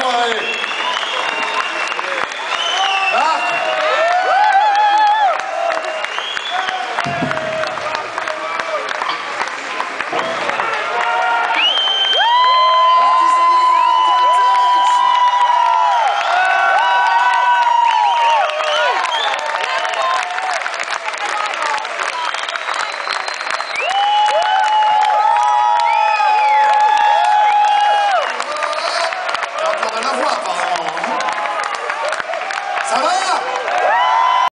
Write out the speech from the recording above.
why